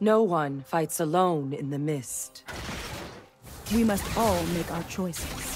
No one fights alone in the mist. We must all make our choices.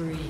Spree.